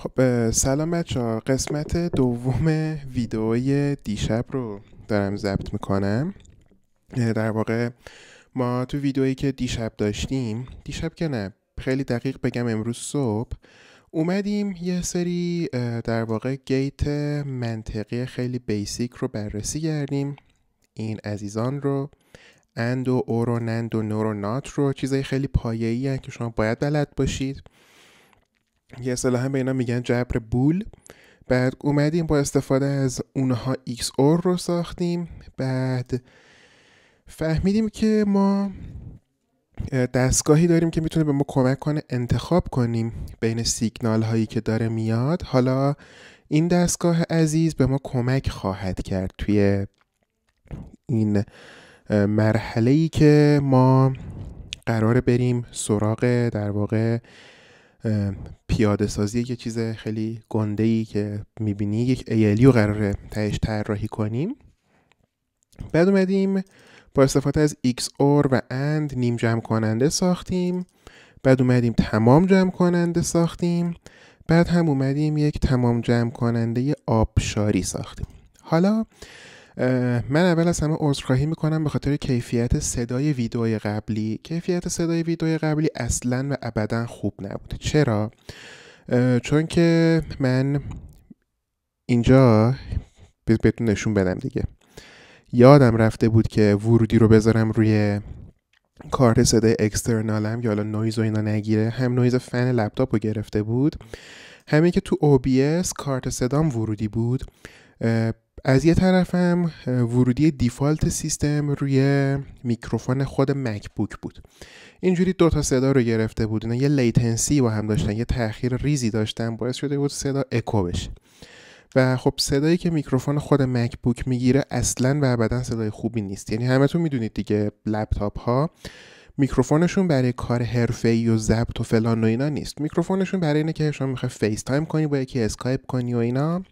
خب سلام بچه ها قسمت دوم ویدئوی دیشب رو دارم ضبط می‌کنم. در واقع ما تو ویدئویی که دیشب داشتیم دیشب که نه خیلی دقیق بگم امروز صبح اومدیم یه سری در واقع گیت منطقی خیلی بیسیک رو بررسی کردیم. این عزیزان رو اند و اور و نند و نور و نات رو چیزای خیلی پایه‌ای که شما باید بلد باشید. یه اصطلاحا به اینا میگن جبر بول. بعد اومدیم با استفاده از اونها XOR رو ساختیم. بعد فهمیدیم که ما دستگاهی داریم که می‌تونه به ما کمک کنه انتخاب کنیم بین سیگنال هایی که داره میاد. حالا این دستگاه عزیز به ما کمک خواهد کرد توی این مرحله ای که ما قرار بریم سراغ در واقع پیاده سازی یه چیز خیلی گنده ای که می‌بینی. یک رو قراره تهش طراحی کنیم. بعد اومدیم با استفاده از XOR و AND نیم جمع کننده ساختیم. بعد اومدیم تمام جمع کننده ساختیم. بعد هم اومدیم یک تمام جمع کننده آبشاری ساختیم. حالا من اول از همه عذرخواهی می‌کنم به خاطر کیفیت صدای ویدئوی قبلی. کیفیت صدای ویدئوی قبلی اصلا و ابدا خوب نبود چرا؟ چون که من اینجا بهتون نشون بدم دیگه. یادم رفته بود که ورودی رو بذارم روی کارت صدای external م یا حالا نویز و اینا نگیره. هم نویز فن لپتاپ رو گرفته بود. همین که تو OBS کارت صدام ورودی بود از یه طرفم ورودی default سیستم روی میکروفون خود MacBook بود. اینجوری دو تا صدا رو گرفته بود. اینا یه latency با هم داشتن یه تاخیر ریزی داشتن باعث شده بود صدا اکو بشه. و خب صدایی که میکروفون خود MacBook می‌گیره اصلا و ابدا صدای خوبی نیست. یعنی همتون می‌دونید دیگه لپتاپ ها میکروفونشون برای کار حرفه‌ای و ضبط و فلان و اینا نیست. میکروفونشون برای اینه که شما می‌خوای FaceTime کنی با یکی اسکایپ کنی و اینا.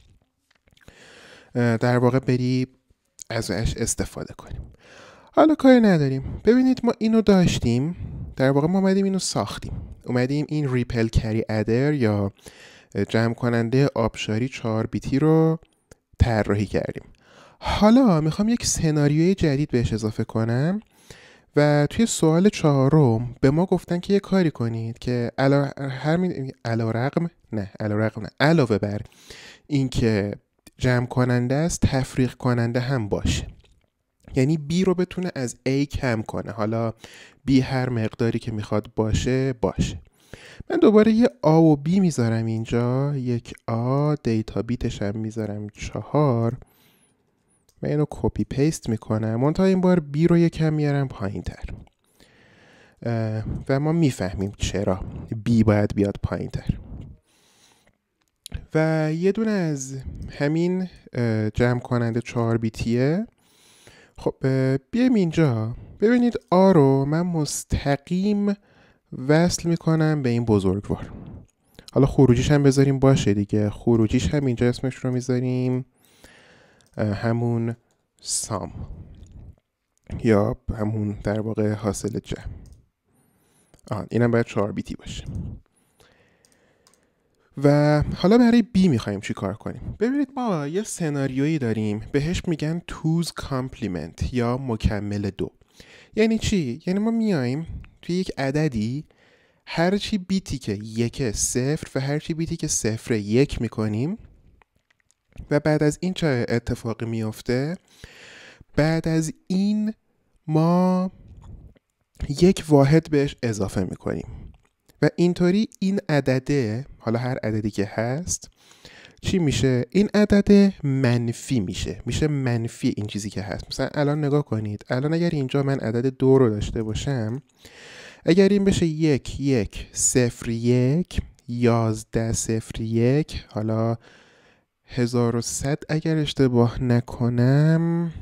در واقع بری ازش استفاده کنیم. حالا کاری نداریم. ببینید ما اینو داشتیم. در واقع ما اومدیم اینو ساختیم. اومدیم این ریپل کری ادر یا جمع کننده آبشاری 4 بیتی رو طراحی کردیم. حالا می‌خوام یک سناریوی جدید بهش اضافه کنم و توی سوال چهارم به ما گفتن که یه کاری کنید که علا علی‌رغم نه علی‌رغم نه. علاوه بر اینکه جمع کننده است تفریق کننده هم باشه. یعنی B رو بتونه از A کم کنه. حالا B هر مقداری که می‌خواد باشه باشه. من دوباره یه A و B می‌ذارم اینجا. یک A data bit ش هم می‌ذارم چهار. و اینو copy paste می‌کنم. منتها این بار B رو یکم میارم پایین تر و ما می‌فهمیم چرا B باید بیاد پایین تر و یه دونه از همین جمع کننده چهار بیتیه. خب بیایم اینجا. ببینید آ رو من مستقیم وصل می‌کنم به این بزرگوار. حالا خروجیش هم بذاریم باشه دیگه. خروجیش هم اینجا اسمش رو می‌ذاریم. همون سام. یا همون در واقع حاصل جمع. آن اینم باید چهار بیتی باشه. و حالا برای B می‌خوایم چی کار کنیم؟ ببینید ما یه سناریویی داریم. بهش میگن two's complement یا مکمل دو. یعنی چی؟ یعنی ما میایم توی یک عددی هرچی بیتی که یک صفر و هرچی بیتی که صفر یک می‌کنیم و بعد از این چه اتفاقی میفته بعد از این ما یک واحد بهش اضافه می‌کنیم. و اینطوری این عدده حالا هر عددی که هست چی میشه؟ این عدد منفی میشه. میشه منفی این چیزی که هست. مثلا الان نگاه کنید. الان اگر اینجا من عدد دو رو داشته باشم اگر این بشه یک یک صفر یک یازده صفر یک حالا هزار و صد اگر اشتباه نکنم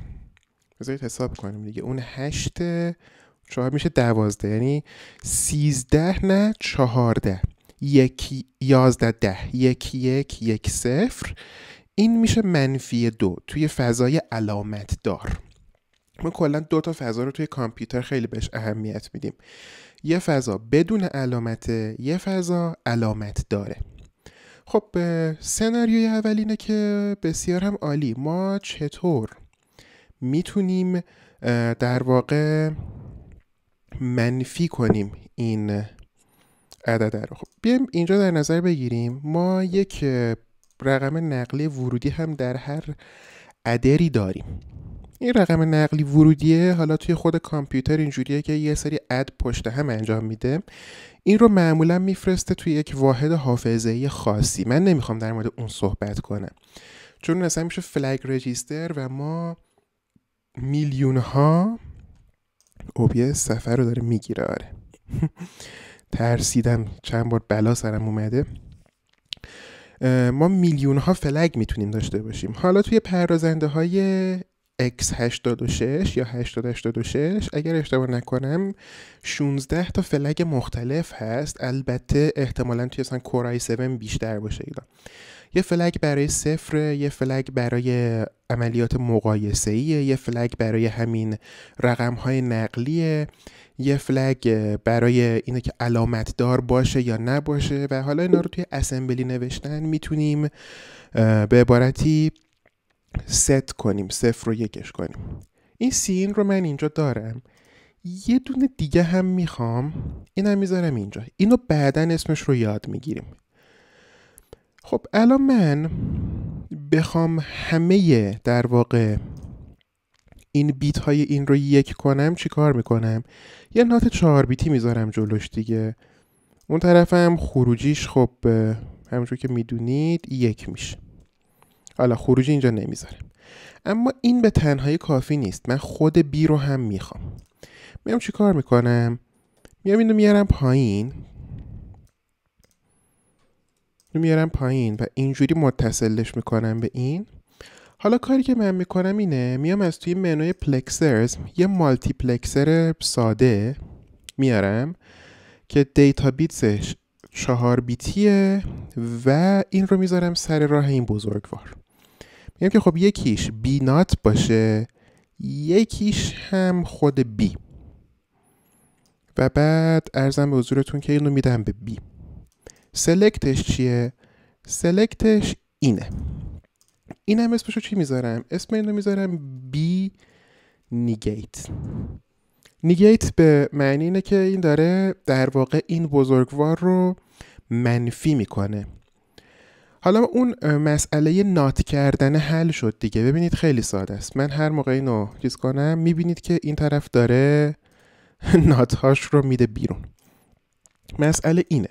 بذارید حساب کنیم دیگه. اون هشت چهار میشه دوازده. یعنی سیزده نه چهارده. یک یازده ده. یک یک یک صفر. این میشه منفی دو توی فضای علامت دار. ما کلا دو تا فضا رو توی کامپیوتر خیلی بهش اهمیت میدیم. یه فضا بدون علامت یه فضا علامت داره. خب سناریوی اول اینه که بسیار هم عالی. ما چطور می‌تونیم در واقع منفی کنیم این عدد رو. خب بیایم اینجا در نظر بگیریم. ما یک رقم نقلی ورودی هم در هر عدری داریم. این رقم نقلی ورودیه حالا توی خود کامپیوتر اینجوریه که یه سری اد پشت هم انجام میده. این رو معمولا میفرسته توی یک واحد حافظه خاصی. من نمی‌خوام در مورد اون صحبت کنم. چون اصلا میشه فلگ رجیستر و ما میلیون ها اوبیه سفر رو داره می‌گیره آره. ترسیدم چند بار بلا سرم اومده. ما میلیون ها فلگ می‌تونیم داشته باشیم. حالا توی پردازنده های X86 یا 8086 اگر اشتباه نکنم 16 تا فلگ مختلف هست. البته احتمالا توی اصلا کورای 7 بیشتر باشه اینا. یه فلگ برای صفر یه فلگ برای عملیات مقایسه یه فلگ برای همین رقم های نقلیه یه فلگ برای اینه که علامت دار باشه یا نباشه و حالا اینا رو توی اسمبلی نوشتن می‌تونیم به عبارتی ست کنیم صفر رو یکش کنیم. این سین رو من اینجا دارم. یه دونه دیگه هم می‌خوام. اینم می‌ذارم اینجا. اینو بعدا اسمش رو یاد می‌گیریم. خب الان من بخوام همه در واقع این بیت های این رو یک کنم چی کار می‌کنم؟ یه نات چهار بیتی می‌ذارم جلوش دیگه. اون طرفم خروجیش خب همونجور که می‌دونید یک میشه. حالا خروجی اینجا نمی‌ذارم. اما این به تنهایی کافی نیست. من خود بی رو هم می‌خوام. میام چی کار می‌کنم؟ میام اینو میارم پایین. اینو میارم پایین و اینجوری متصلش می‌کنم به این. حالا کاری که من می‌کنم اینه میام از توی منوی پلکسرز یه مالتی پلکسر ساده میارم که دیتا بیتسش چهار بیتیه و این رو می‌ذارم سر راه این بزرگوار. میگم که خب یکیش بی نات باشه یکیش هم خود بی و بعد ارزم به حضورتون که اینو میدم به بی سلکتش چیه؟ سلکتش اینه. این هم اسمشو چی می‌ذارم؟ اسم اینو می‌ذارم بی نیگیت نیگیت به معنی اینه که این داره در واقع این بزرگوار رو منفی می‌کنه. حالا اون مسئله نات کردن حل شد دیگه. ببینید خیلی ساده است. من هر موقع اینو چیز کنم می‌بینید که این طرف داره ناتهاش رو میده بیرون. مسئله اینه.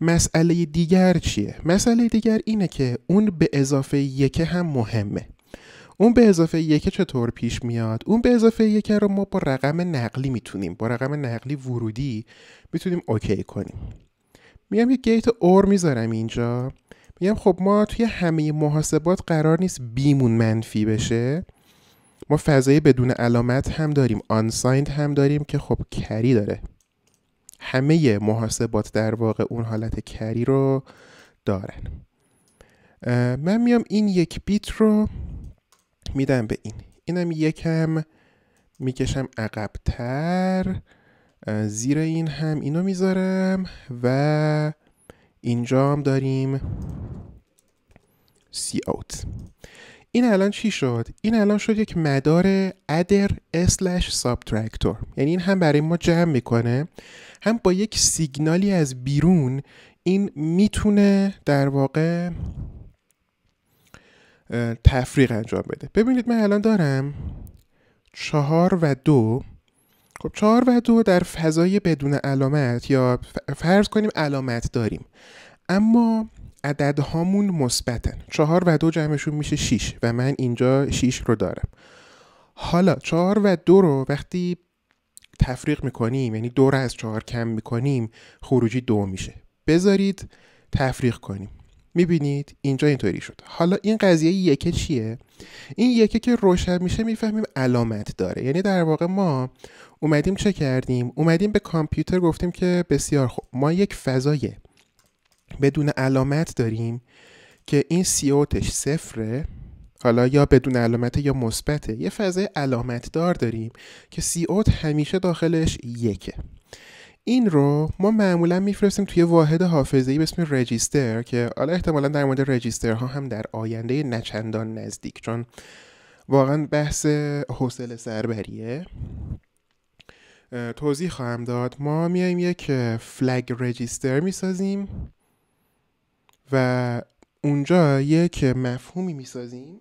مسئله دیگر چیه؟ مسئله دیگر اینه که اون به اضافه یک هم مهمه. اون به اضافه یک چطور پیش میاد؟ اون به اضافه یک رو ما با رقم نقلی می‌تونیم. با رقم نقلی ورودی می‌تونیم اوکی کنیم. میام یه گیت اور می‌ذارم اینجا. میگم خب ما توی همه محاسبات قرار نیست بیمون منفی بشه. ما فضای بدون علامت هم داریم. آنسایند هم داریم که خب کری داره. همه محاسبات در واقع اون حالت کری رو دارن. من میام این یک بیت رو میدم به این. اینم یکم می‌کشم عقبتر. زیر این هم اینو می‌ذارم و اینجا هم داریم سی اوت این الان چی شد؟ این الان شد یک مدار ادر اسلش سابترکتور یعنی این هم برای ما جمع می‌کنه. هم با یک سیگنالی از بیرون این می‌تونه در واقع تفریق انجام بده. ببینید من الان دارم چهار و دو. خب چهار و دو در فضای بدون علامت یا فرض کنیم علامت داریم. اما عددهامون مثبتن. چهار و دو جمعشون میشه 6 و من اینجا 6 رو دارم. حالا چهار و دو رو وقتی تفریق می‌کنیم یعنی دو رو از چهار کم می‌کنیم خروجی دو میشه. بذارید تفریق کنیم. می‌بینید اینجا اینطوری شد. حالا این قضیه یکه چیه؟ این یکه که روشن میشه می‌فهمیم علامت داره. یعنی در واقع ما اومدیم چه کردیم؟ اومدیم به کامپیوتر گفتیم که بسیار خوب. ما یک فضای بدون علامت داریم که این سیوتش صفره حالا یا بدون علامت یا مثبته. یه فضای علامت دار داریم که سی اوت همیشه داخلش یکه. این رو ما معمولا میفرستیم توی واحد حافظه‌ای به اسم رجیستر که حالا احتمالا در مورد رجیسترها هم در آینده نچندان نزدیک چون واقعا بحث حوصله سربریه. توضیح خواهم داد. ما میایم یک فلگ رجیستر می‌سازیم. و اونجا یک مفهومی می‌سازیم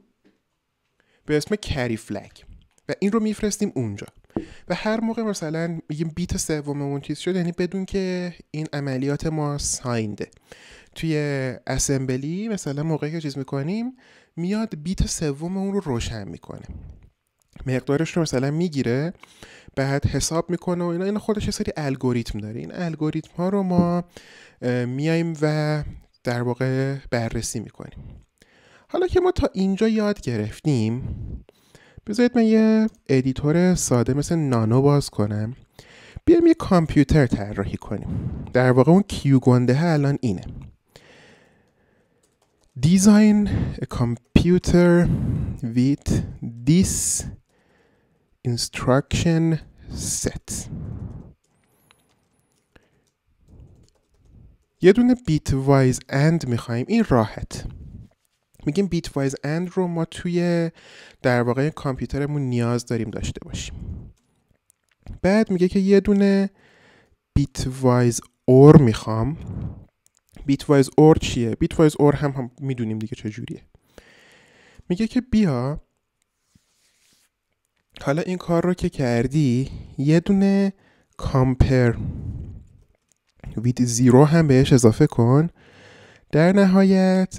به اسم کری فلگ و این رو میفرستیم اونجا. و هر موقع مثلا میگیم بیت سوممون چیز شد یعنی بدون که این عملیات ما ساینده. توی اسمبلی مثلا موقعی که چیز می‌کنیم میاد بیت سوم اون رو روشن می‌کنه. مقدارش رو مثلا می‌گیره بعد حساب می‌کنه و اینا. این خودش یه سری الگوریتم داره. این الگوریتم ها رو ما میایم و در واقع بررسی می‌کنیم. حالا که ما تا اینجا یاد گرفتیم بذارید من یه editor ساده مثل nano باز کنم. بیایم یه کامپیوتر طراحی کنیم. در واقع اون Q گنده الان اینه. A computer with this instruction set. یه دونه bitwise and می‌خوایم. این راحت. میگیم bitwise and رو ما توی در واقع کامپیوترمون نیاز داریم داشته باشیم. بعد میگه که یه دونه bitwise or می‌خوام. bitwise or چیه؟ bitwise or هم, هم می‌دونیم دیگه چجوریه میگه که بیا. حالا این کار رو که کردی یه دونه کامپر وید زیرو هم بهش اضافه کن. در نهایت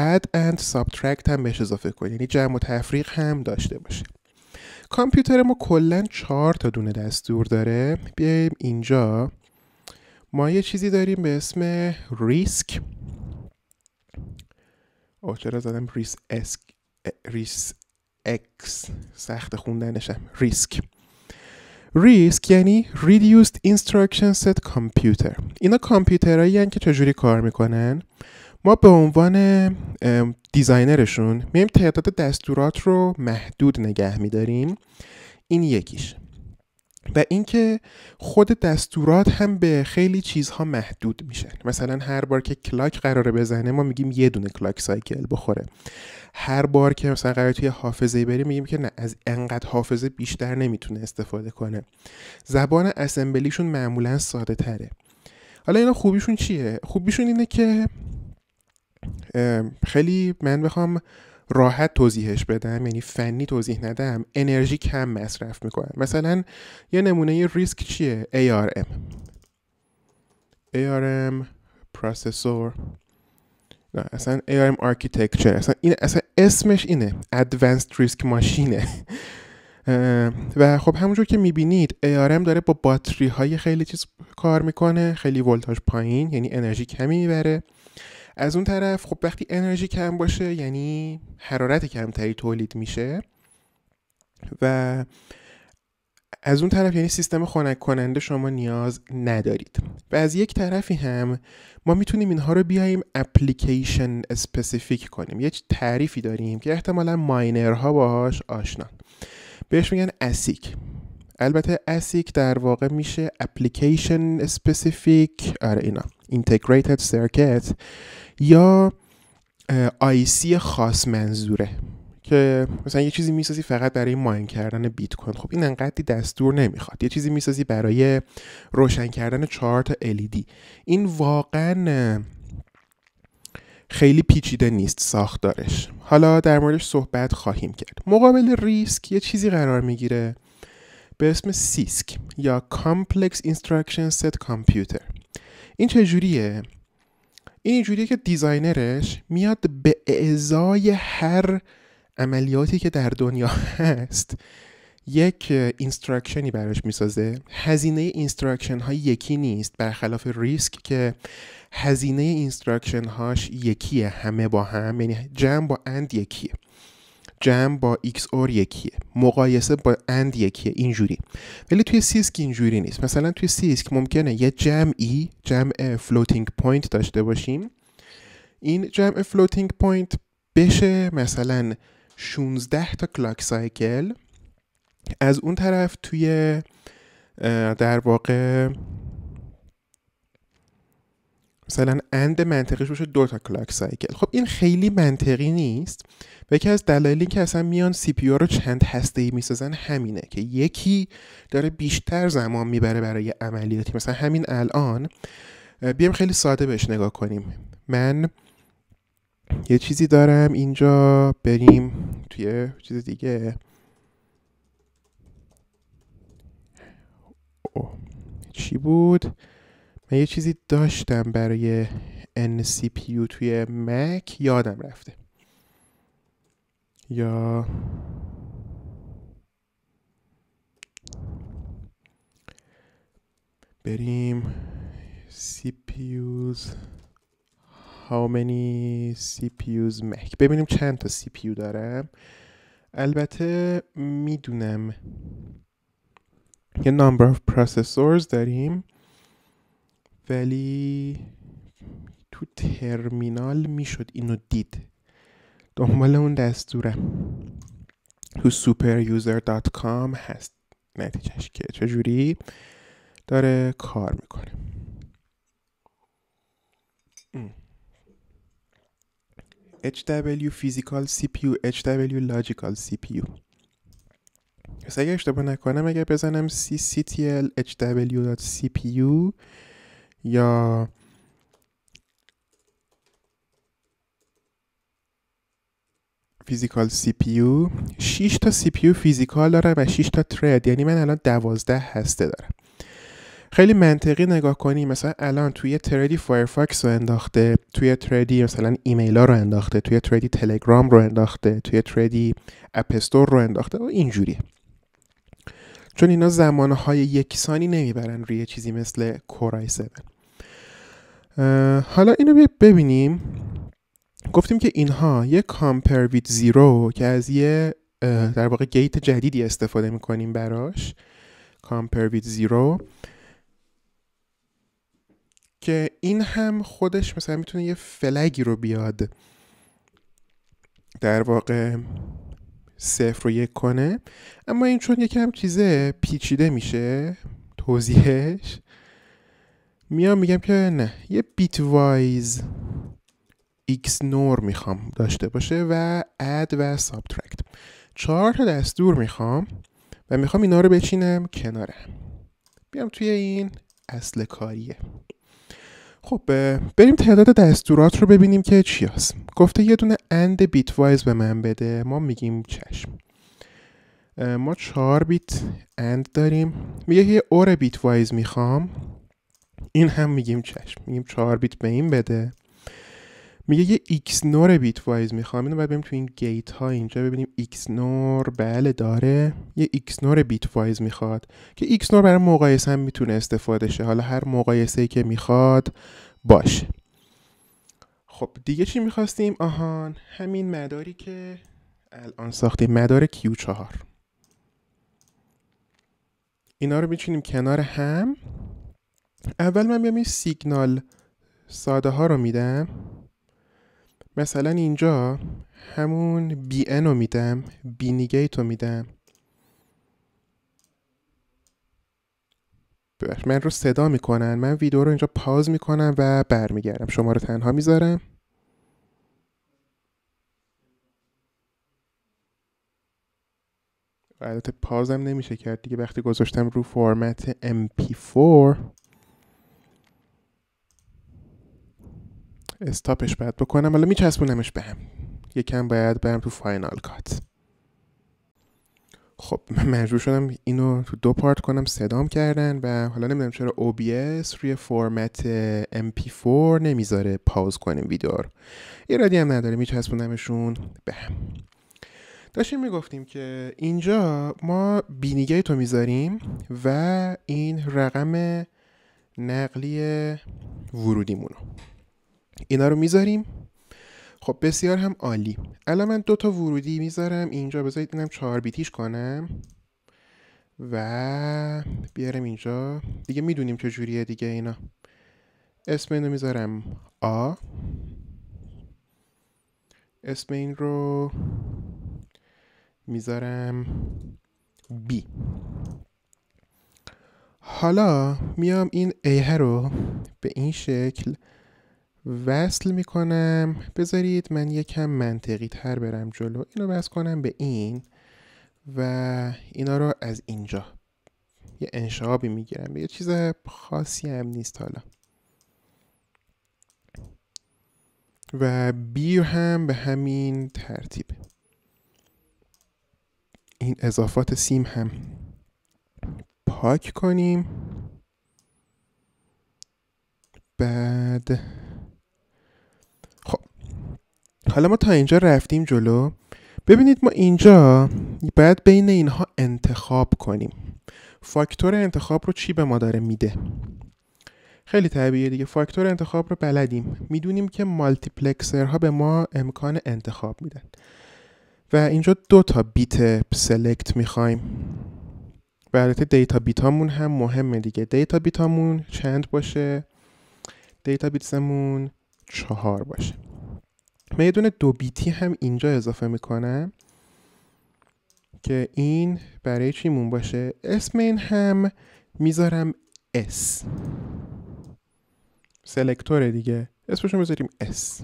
add and subtract هم بهش اضافه کن. یعنی جمع و تفریق هم داشته باشه. کامپیوتر ما کلا چهار تا دونه دستور داره. بیایم اینجا. ما یه چیزی داریم به اسم RISC او چرا زدم ریس اسک ریس اکس سخت خوندنشم. RISC RISC یعنی Reduced Instruction Set Computer. اینا کامپیوترهایی که چجوری کار می‌کنن؟ ما به عنوان designer شون میایم تعداد دستورات رو محدود نگه میداریم. این یکیش. و اینکه خود دستورات هم به خیلی چیزها محدود میشن مثلا هر بار که کلاک قراره بزنه ما میگیم یه دونه کلاک سایکل بخوره. هر بار که مثلا قرار توی حافظه بریم میگیم که نه از انقدر حافظه بیشتر نمی‌تونه استفاده کنه. زبان اسمبلیشون معمولا ساده تره. حالا اینا خوبیشون چیه؟ خوبیشون اینه که خیلی من بخوام راحت توضیحش بدم یعنی فنی توضیح ندم انرژی کم مصرف می‌کنن مثلا یه نمونه ریسک چیه؟ ARM ARM پروسسور نه اصلا ARM architecture. اصلا این اصلا اسمش اینه. Advanced Risk Machine. و خب همونجور که می‌بینید ARM داره با باتری های خیلی چیز کار می‌کنه خیلی ولتاژ پایین یعنی انرژی کمی می‌بره. از اون طرف خب وقتی انرژی کم باشه یعنی حرارت کمتری تولید میشه و از اون طرف یعنی سیستم خنک کننده شما نیاز ندارید. و از یک طرفی هم ما می‌تونیم اینها رو بیایم application specific کنیم. یه تعریفی داریم که احتمالا minerها باهاش آشنا. بهش میگن ASIC البته ASIC در واقع میشه application specific آره اینا integrated circuit یا آیسی خاص منظوره که مثلا یه چیزی می‌سازی فقط برای ماین کردن بیت کوین. خب این انقدری دستور نمی‌خواد. یه چیزی می‌سازی برای روشن کردن چهار تا LED این واقعا خیلی پیچیده نیست ساختارش. حالا در موردش صحبت خواهیم کرد. مقابل ریسک یه چیزی قرار می‌گیره. به اسم سیسک یا Complex Instruction Set Computer. این چجوریه؟ این اینجوریه که designerش میاد به ازای هر عملیاتی که در دنیا هست یک instructionی براش می‌سازه. هزینه instruction ها یکی نیست برخلاف RISC که هزینه instruction هاش یکیه همه با هم یعنی جمع با and یکیه. جمع با XOR یکیه مقایسه با and یکیه اینجوری. ولی توی CISC اینجوری نیست. مثلا توی CISC ممکنه یه جمعی جمع floating point داشته باشیم. این جمع floating point بشه مثلا 16 تا clock cycle از اون طرف توی در واقع مثلا and منطقیش باشه دو تا clock cycle خب این خیلی منطقی نیست. و یکی از دلایلی که اصلا میان CPU رو چند هسته ای می‌سازن همینه که یکی داره بیشتر زمان می‌بره برای عملیاتی. مثلا همین الان بیام خیلی ساده بهش نگاه کنیم. من یه چیزی دارم اینجا بریم توی چیز دیگه. چی بود؟ من یه چیزی داشتم برای NCPU توی مک یادم رفته. یا بریم CPUs how many CPUs Mac ببینیم چند تا CPU دارم. البته می‌دونم یه number of processors داریم. ولی تو ترمینال می‌شد اینو دید. دنبال اون دستورم تو superuser.com هست نتیجهش که چجوری داره کار می‌کنه. HW Physical CPU HW Logical CPU پس اگه اشتباه نکنم اگر بزنم cctl hw.cpu یا physical CPU. 6 تا CPU physical دارم و 6 تا thread یعنی من الان 12 هسته دارم. خیلی منطقی نگاه کنی مثلا الان توی threadی Firefox رو انداخته توی threadی مثلا ایمیل ها رو انداخته توی threadی تلگرام رو انداخته توی threadی App Store رو انداخته. و اینجوریه چون اینا زمانهای یکسانی نمی‌برن روی چیزی مثل کورای 7 حالا اینو ببینیم. گفتیم که اینها یه کامپر ویت زیرو که از یه در واقع گیت جدیدی استفاده می‌کنیم براش. کامپر ویت زیرو. که این هم خودش مثلا می‌تونه یه فلگی رو بیاد. در واقع صفر رو یک کنه. اما این چون یکم چیزه پیچیده میشه توضیحش. میام میگم که نه یه bitwise XNOR می‌خوام داشته باشه و add و subtract چهار تا دستور می‌خوام و می‌خوام اینا رو بچینم کنارم بیام توی این اصل کاریه. خب بریم تعداد دستورات رو ببینیم که چی هست گفته یه دونه and bitwise به من بده. ما میگیم چشم. ما چهار بیت and داریم. میگه یه or bitwise می‌خوام. این هم میگیم چشم میگیم چهار بیت به این بده. میگه یه XNOR bitwise می‌خوام اینو باید بریم تو این gate ها اینجا ببینیم. XNOR بله داره. یه XNOR bitwise می‌خواد که XNOR برای مقایسه هم می‌تونه استفاده شه. حالا هر مقایسه ای که می‌خواد باشه. خب دیگه چی می‌خواستیم؟ آهان همین مداری که الان ساختیم. مدار Q4 اینا رو میچینیم کنار هم. اول من بیام این سیگنال ساده ها رو میدم. مثلا اینجا همون B رو میدم بی نیگیت رو میدم من رو صدا می‌کنن من ویدیو رو اینجا پاز می‌کنم و برمیگردم. شما رو تنها می‌ذارم. البته پازم نمیشه کرد دیگه وقتی گذاشتم رو فرمت MP4 استاپش باید بکنم. حالا میچسبونمش به هم. یکم باید برم تو فاینال کات. خب من مجبور شدم اینو تو دو پارت کنم. صدام کردن و حالا نمی‌دونم چرا OBS روی فرمت MP4 نمی‌ذاره پاوز کنیم ویدیو رو. ایرادی هم نداره میچسبونمشون به هم. داشتیم می‌گفتیم که اینجا ما بینیگه تو می‌ذاریم و این رقم نقلی ورودیمونو. اینا رو می‌ذاریم. خب بسیار هم عالی. الان من دو تا ورودی می‌ذارم. اینجا بذارید اینم چهار بیتیش کنم و بیارم اینجا. دیگه می‌دونیم چجوریه دیگه اینا. اسم اینو می‌ذارم آ. اسم این رو می‌ذارم بی. حالا میام این A رو به این شکل وصل می‌کنم. بذارید من یکم منطقی تر برم جلو. اینو وصل کنم به این و اینا رو از اینجا. یه انشابی می‌گیرم. یه چیز خاصی هم نیست حالا. و بی هم به همین ترتیب. این اضافات سیم هم پاک کنیم. بعد حالا ما تا اینجا رفتیم جلو. ببینید ما اینجا باید بین اینها انتخاب کنیم. فاکتور انتخاب رو چی به ما داره میده؟ خیلی طبیعیه دیگه. فاکتور انتخاب رو بلدیم. می‌دونیم که مالتیپلکسرها به ما امکان انتخاب میدن. و اینجا دو تا بیت select می‌خوایم. و البته data bitامون هم مهمه دیگه. data bitامون چند باشه؟ دیتا بیتسمون چهار باشه. من یه دونه دو بیتی هم اینجا اضافه می‌کنم که این برای چیمون باشه؟ اسم این هم می‌ذارم S. selectorه دیگه. اسمشو می‌ذاریم S.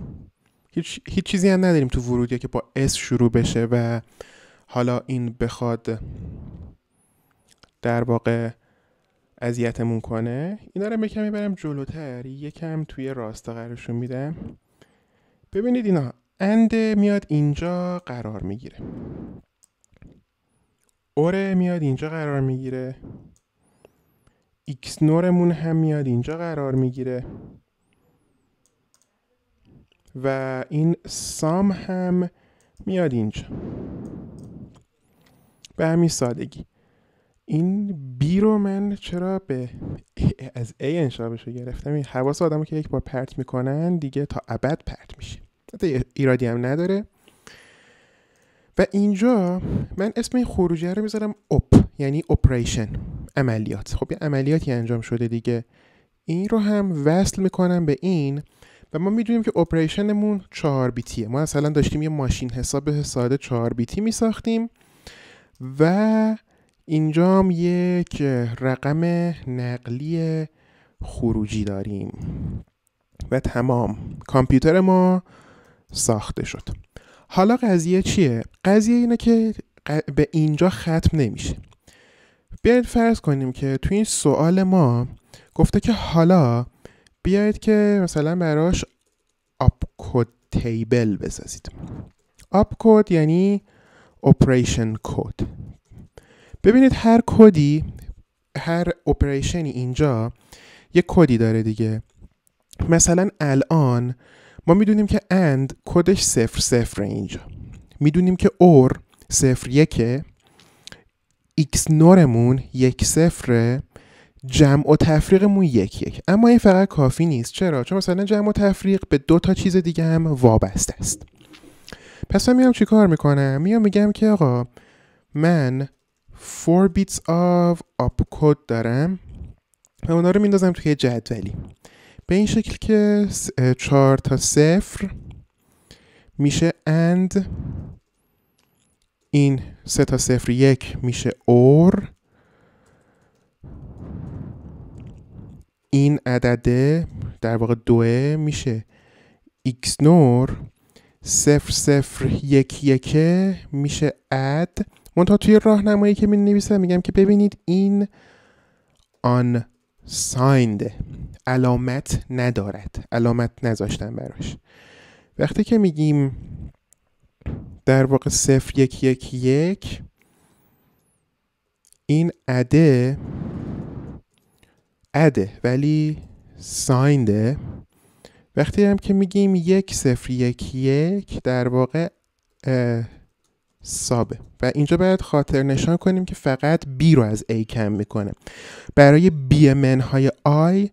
هیچ, هیچ چیزی هم نداریم تو ورودی که با S شروع بشه و حالا این بخواد در واقع اذیتمون کنه. اینا رو کمی برم جلوتر. یکم توی راستا قرارشون میدم. ببینید اینا and میاد اینجا قرار می‌گیره. orه میاد اینجا قرار می‌گیره. XNORمون هم میاد اینجا قرار می‌گیره. و این سام هم میاد اینجا. به همین سادگی. این بی رو من چرا به از A انشابش رو گرفتم؟ این حواس آدم که یک بار پرت می‌کنن دیگه تا ابد پرت میشه. حتی ایرادی هم نداره. و اینجا من اسم این خروجی رو می‌ذارم اپ یعنی اپریشن عملیات. خب یه عملیاتی انجام شده دیگه. این رو هم وصل می‌کنم به این و ما می‌دونیم که اپریشنمون 4 بیتیه. ما مثلا داشتیم یه ماشین حساب ساده 4 بیتی میساختیم و اینجا هم یک رقم نقلی خروجی داریم و تمام کامپیوتر ما ساخته شد. حالا قضیه چیه؟ قضیه اینه که به اینجا ختم نمیشه. بیاید فرض کنیم که تو این سوال ما گفته که حالا بیاید که مثلا براش opcode table بسازید. opcode یعنی operation code ببینید هر کدی هر operationی اینجا یه کدی داره دیگه. مثلا الان ما می‌دونیم که and کدش صفر صفر اینجا. می‌دونیم که or صفر یکه. XNORمون یک صفره. جمع و تفریقمون یک یک. اما این فقط کافی نیست. چرا؟ چون مثلا جمع و تفریق به دو تا چیز دیگه هم وابسته است. پس من میام چی کار می‌کنم؟ میام میگم که آقا من 4 bits of opcode دارم و اونا رو میندازم توی جدولی. به این شکل که 4 تا صفر میشه and این سه تا صفر یک میشه اور این عدده در واقع دوه میشه نور. صفر صفر یک یکه میشه اد منتها توی راهنمایی که می نویسم میگم که ببینید این آن ساینده علامت ندارد علامت نذاشتم براش. وقتی که میگیم در واقع صفر یک یک یک این اده اده ولی ساینده. وقتی هم که میگیم یک صفر یک یک در واقع سابه و اینجا باید خاطر نشان کنیم که فقط B رو از A کم می‌کنه. برای BMN های I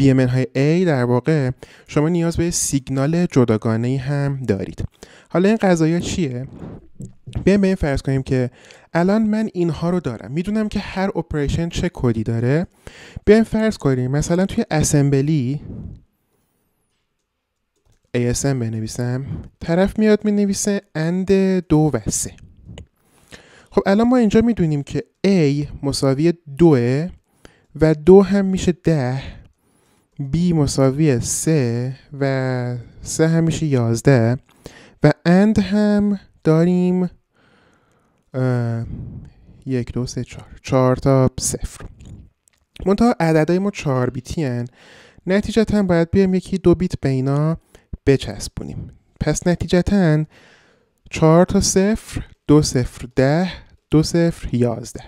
BMN های A در واقع شما نیاز به سیگنال جداگانه هم دارید. حالا این قضایی چیه؟ بیایم به این فرض کنیم که الان من اینها رو دارم. می‌دونم که هر اپریشن چه کدی داره. بیایم فرض کنیم مثلا توی اسمبلی ASM بنویسم. طرف میاد می نویسه اند دو و سه. خب الان ما اینجا می‌دونیم که A مساوی دوه و دو هم میشه ده. B مساوی سه و سه هم میشه یازده. و اند هم داریم یک دو سه چهار. چهار تا صفر. منتها عددهای ما چهار بیتی هن. نتیجتا باید بیایم یکی دو بیت بینا بچسبونیم. پس نتیجتا چهار تا صفر دو صفر ده دو صفر یازده.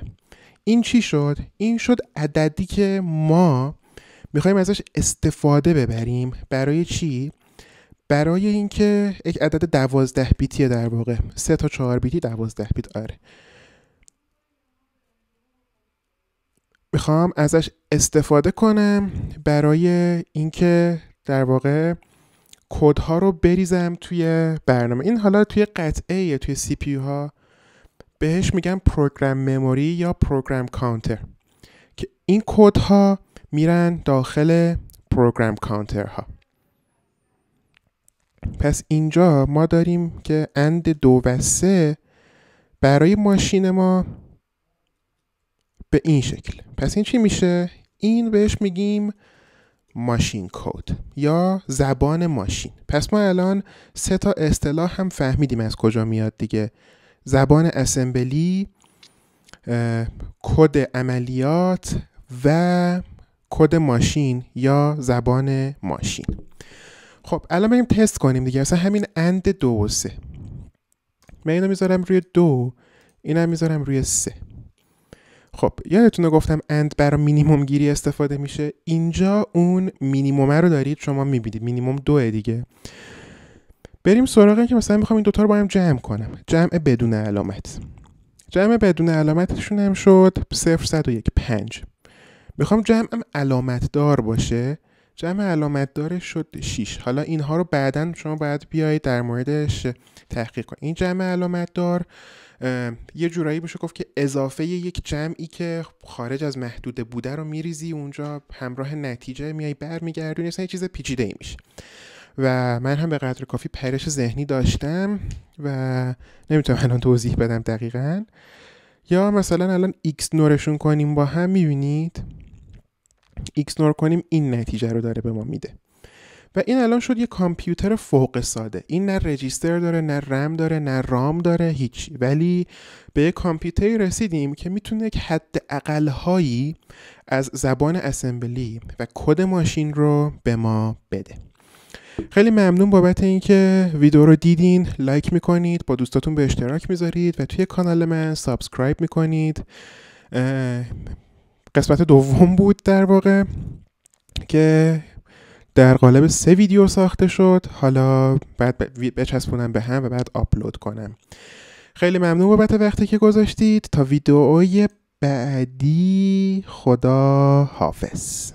این چی شد؟ این شد عددی که ما می‌خوایم ازش استفاده ببریم. برای چی؟ برای اینکه یک عدد دوازده بیتیه در واقع. سه تا چهار بیتی دوازده بیت. آره. می‌خوام ازش استفاده کنم برای اینکه در واقع کدها رو بریزم توی برنامه. این حالا توی قطعه توی CPU ها بهش میگم program memory یا program counter که این کدها میرن داخل program counter ها پس اینجا ما داریم که and دو و سه برای ماشین ما به این شکل. پس این چی میشه؟ این بهش میگیم ماشین کود یا زبان ماشین. پس ما الان سه تا اصطلاح هم فهمیدیم از کجا میاد دیگه. زبان اسمبلی کد عملیات و کد ماشین یا زبان ماشین. خب الان بریم تست کنیم دیگه. مثلا همین اند دو و سه. من اینو می‌ذارم روی دو اینم می‌ذارم روی سه. خب یادتونه گفتم اند برای مینیموم گیری استفاده میشه. اینجا اون مینیمومه رو دارید شما می‌بینید. مینیموم دوه دیگه. بریم سراغ که مثلا می‌خوام این دوتا رو با هم جمع کنم. جمع بدون علامت. جمع بدون علامتشون هم شد 0 5 می‌خوام جمعم علامت دار باشه. جمع علامت دارش شد 6 حالا اینها رو بعدا شما باید بیایید در موردش تحقیق کنید. این جمع علامت دار یه جورایی بشه گفت که اضافه یک جمعی که خارج از محدوده بوده رو میریزی اونجا همراه نتیجه میای برمیگردونی اصلا یه چیز پیچیده ای میشه. و من هم به قدر کافی پرش ذهنی داشتم و نمی‌تونم الان توضیح بدم دقیقا. یا مثلا الان x نورشون کنیم با هم می‌بینید؟ x نور کنیم این نتیجه رو داره به ما میده. و این الان شد یه کامپیوتر فوق ساده این نه register داره نه رم داره نه ROM داره هیچی ولی به یه کامپیوتری رسیدیم که می‌تونه یک حد اقلهایی از زبان اسمبلی و کد ماشین رو به ما بده. خیلی ممنون بابت اینکه ویدیو رو دیدین لایک می‌کنید با دوستاتون به اشتراک می‌ذارید و توی کانال من subscribe می‌کنید. قسمت دوم بود در واقع که در قالب سه ویدیو ساخته شد. حالا بعد بچسبونم به هم و بعد آپلود کنم. خیلی ممنون بابت وقتی که گذاشتید. تا ویدیوهای بعدی خدا حافظ.